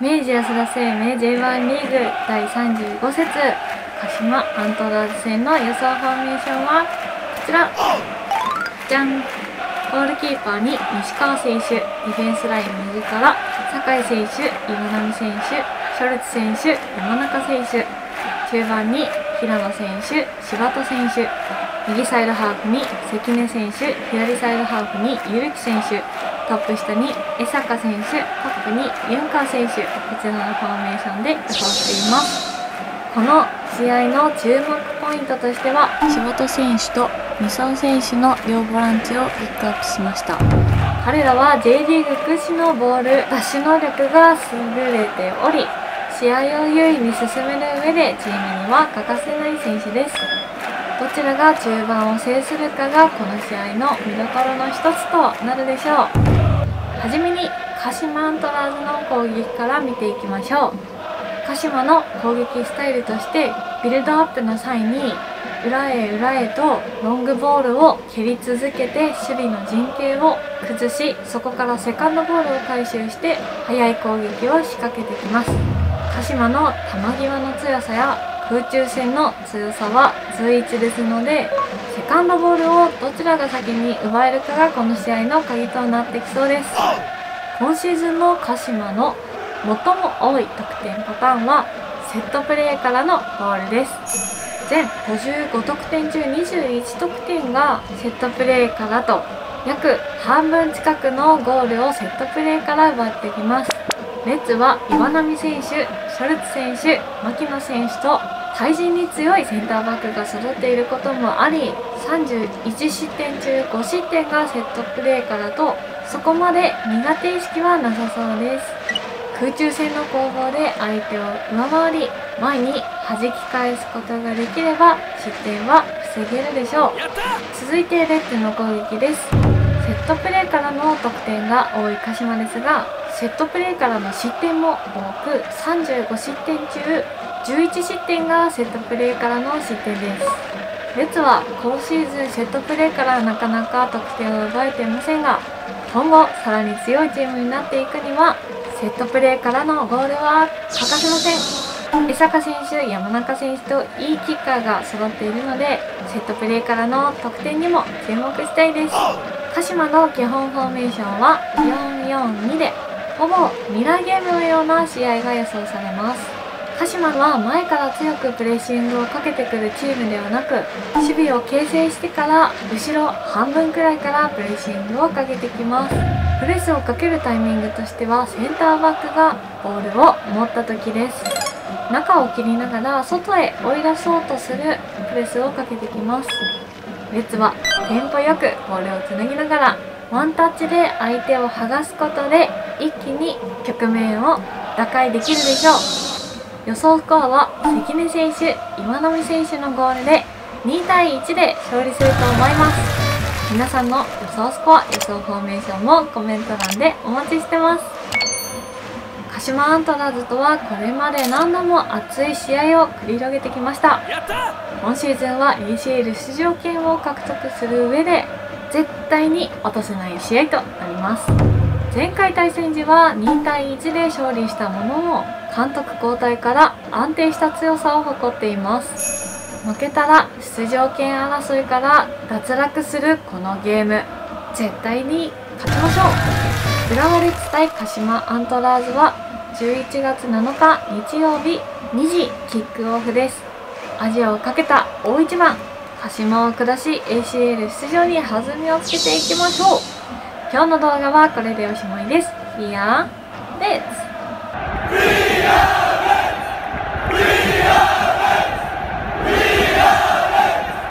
明治安田生命 J1 リーグ第35節鹿島アントラーズ戦の予想フォーメーションはこちら。じゃんゴールキーパーに西川選手ディフェンスライン右から酒井選手岩波選手ショルツ選手山中選手中盤に平野選手柴戸選手右サイドハーフに関根選手左サイドハーフにゆるき選手トップ下に江坂選手トップにユンカー選手こちらのフォーメーションで予想しています。この試合の注目ポイントとしては柴戸選手と三沢選手の両ボランチをピックアップしました。彼らは J リーグ屈指のボールダッシュ能力が優れており試合を優位に進める上でチームには欠かせない選手です。どちらが中盤を制するかがこの試合の見どころの一つとなるでしょう。はじめに鹿島アントラーズの攻撃から見ていきましょう。鹿島の攻撃スタイルとしてビルドアップの際に裏へ裏へとロングボールを蹴り続けて守備の陣形を崩しそこからセカンドボールを回収して速い攻撃を仕掛けてきます。鹿島の球際の強さや空中戦の強さは随一ですのでセカンドボールをどちらが先に奪えるかがこの試合の鍵となってきそうです。今シーズンの鹿島の最も多い得点パターンはセットプレーからのゴールです。全55得点中21得点がセットプレーからと約半分近くのゴールをセットプレーから奪ってきます。レッズは岩波選手ショルツ選手牧野選手と対人に強いセンターバックが揃っていることもあり31失点中5失点がセットプレーからとそこまで苦手意識はなさそうです。空中戦の攻防で相手を上回り前に弾き返すことができれば失点は防げるでしょう。続いてレッズの攻撃です。セットプレーからの得点が多い鹿島ですがセットプレーからの失点も多く35失点中11失点がセットプレーからの失点です。レッツは今シーズンセットプレーからなかなか得点を奪えていませんが今後さらに強いチームになっていくにはセットプレーからのゴールは欠かせません。江坂選手山中選手といいキッカーが揃っているのでセットプレーからの得点にも注目したいです。鹿島の基本フォーメーションは442でほぼミラーゲームのような試合が予想されます。鹿島は前から強くプレッシングをかけてくるチームではなく守備を形成してから後ろ半分くらいからプレッシングをかけてきます。プレスをかけるタイミングとしてはセンターバックがボールを持った時です。中を切りながら外へ追い出そうとするプレスをかけてきます。レッツはテンポよくボールをつなぎながらワンタッチで相手を剥がすことで一気に局面を打開できるでしょう。予想スコアは関根選手岩波選手のゴールで2対1で勝利すると思います。皆さんの予想スコア予想フォーメーションもコメント欄でお待ちしてます。鹿島アントラーズとはこれまで何度も熱い試合を繰り広げてきました。今シーズンは ACL 出場権を獲得する上で絶対に落とせない試合となります前回対戦時は2対1で勝利したものの監督交代から安定した強さを誇っています。負けたら出場権争いから脱落するこのゲーム。絶対に勝ちましょう。浦和レッズ対鹿島アントラーズは11月7日日曜日2時キックオフです。アジアをかけた大一番。鹿島を下し ACL 出場に弾みをつけていきましょう。今日の動画はこれでおしまいです。いや、レッツ